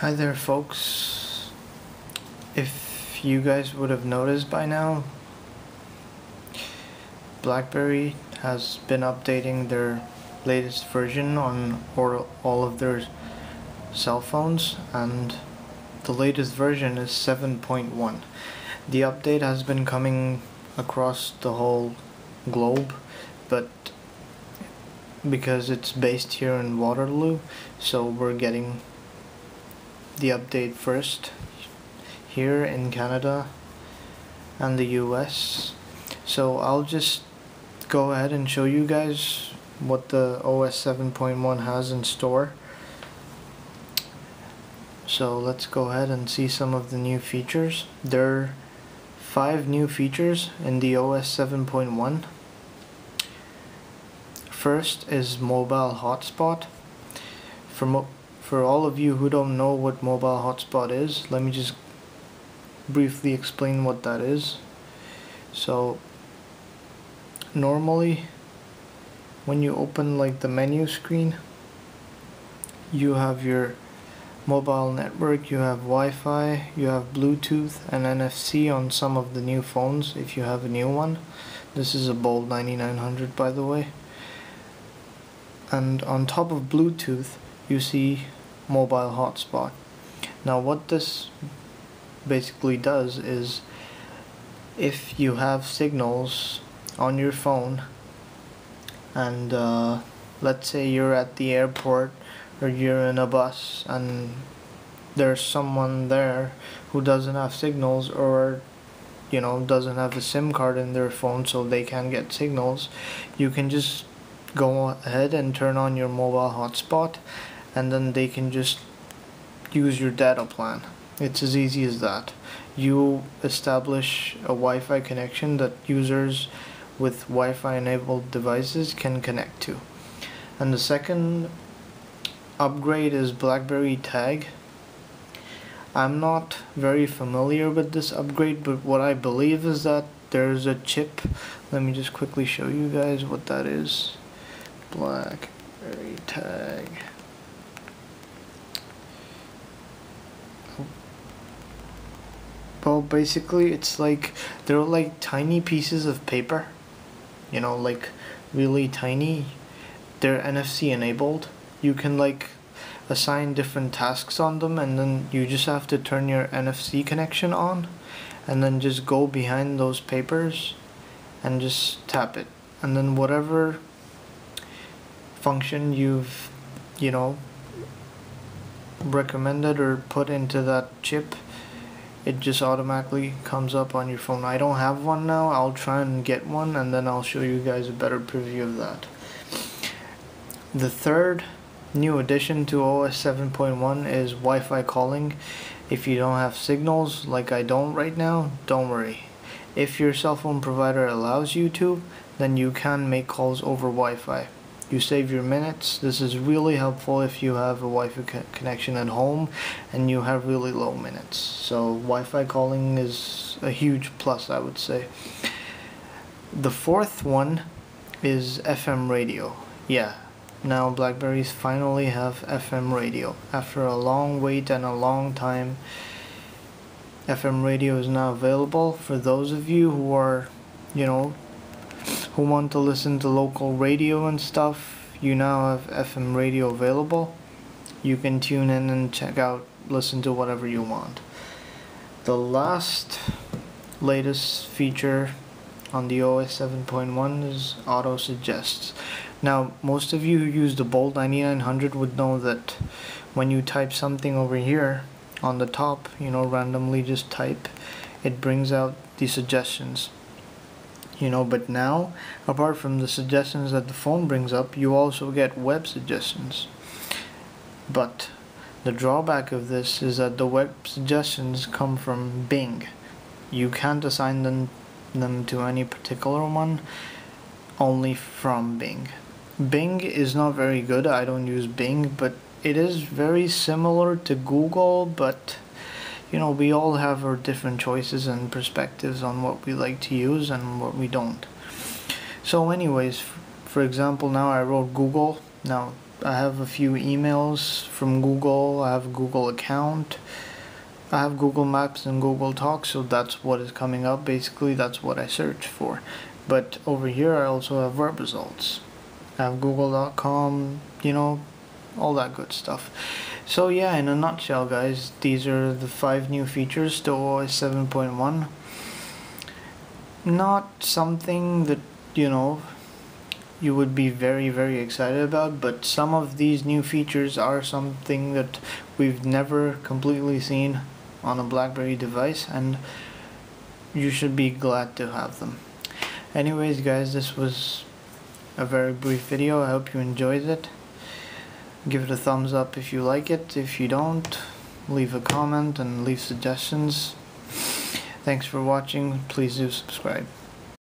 Hi there folks. If you guys would have noticed by now, BlackBerry has been updating their latest version on all of their cell phones and the latest version is 7.1. The update has been coming across the whole globe but because it's based here in Waterloo so we're getting the update first here in Canada and the US so I'll just go ahead and show you guys what the OS 7.1 has in store. So let's go ahead and see some of the new features. There are five new features in the OS 7.1 First is mobile hotspot. For, for all of you who don't know what mobile hotspot is, let me just briefly explain what that is. So normally when you open like the menu screen you have your mobile network, you have Wi-Fi, you have Bluetooth and NFC on some of the new phones if you have a new one. This is a Bold 9900 by the way and on top of Bluetooth you see mobile hotspot. Now what this basically does is if you have signals on your phone and uh, let's say you're at the airport or you're in a bus and there's someone there who doesn't have signals or you know doesn't have a SIM card in their phone so they can get signals you can just go ahead and turn on your mobile hotspot and then they can just use your data plan. It's as easy as that. You establish a Wi-Fi connection that users with Wi-Fi enabled devices can connect to. And the second upgrade is BlackBerry Tag. I'm not very familiar with this upgrade but what I believe is that there's a chip. Let me just quickly show you guys what that is. Blackberry tag well basically it's like they're like tiny pieces of paper you know like really tiny. They're NFC enabled. You can like assign different tasks on them and then you just have to turn your NFC connection on and then just go behind those papers and just tap it. And then whatever function you've you know recommended or put into that chip it just automatically comes up on your phone. I don't have one now. I'll try and get one and then I'll show you guys a better preview of that. The third new addition to OS 7.1 is Wi-Fi calling. If you don't have signals like I don't right now don't worry. If your cell phone provider allows you to then you can make calls over Wi-Fi you save your minutes. This is really helpful if you have a Wi-Fi co connection at home and you have really low minutes. So Wi-Fi calling is a huge plus I would say. The fourth one is FM radio. Yeah. Now Blackberries finally have FM radio. After a long wait and a long time FM radio is now available. For those of you who are you know who want to listen to local radio and stuff, you now have FM radio available. You can tune in and check out, listen to whatever you want. The last latest feature on the OS 7.1 is auto suggests. Now, most of you who use the Bold 9900 would know that when you type something over here on the top, you know, randomly just type, it brings out the suggestions you know but now apart from the suggestions that the phone brings up you also get web suggestions. But the drawback of this is that the web suggestions come from Bing. You can't assign them them to any particular one only from Bing. Bing is not very good. I don't use Bing but it is very similar to Google but you know, we all have our different choices and perspectives on what we like to use and what we don't. So anyways, for example, now I wrote Google. Now, I have a few emails from Google. I have a Google account. I have Google Maps and Google Talk, so that's what is coming up. Basically, that's what I search for. But over here, I also have web results. I have Google.com, you know, all that good stuff. So yeah, in a nutshell, guys, these are the five new features to OS 7.1. Not something that you know you would be very very excited about but some of these new features are something that we've never completely seen on a BlackBerry device and you should be glad to have them. Anyways guys, this was a very brief video. I hope you enjoyed it. Give it a thumbs up if you like it. If you don't, leave a comment and leave suggestions. Thanks for watching. Please do subscribe.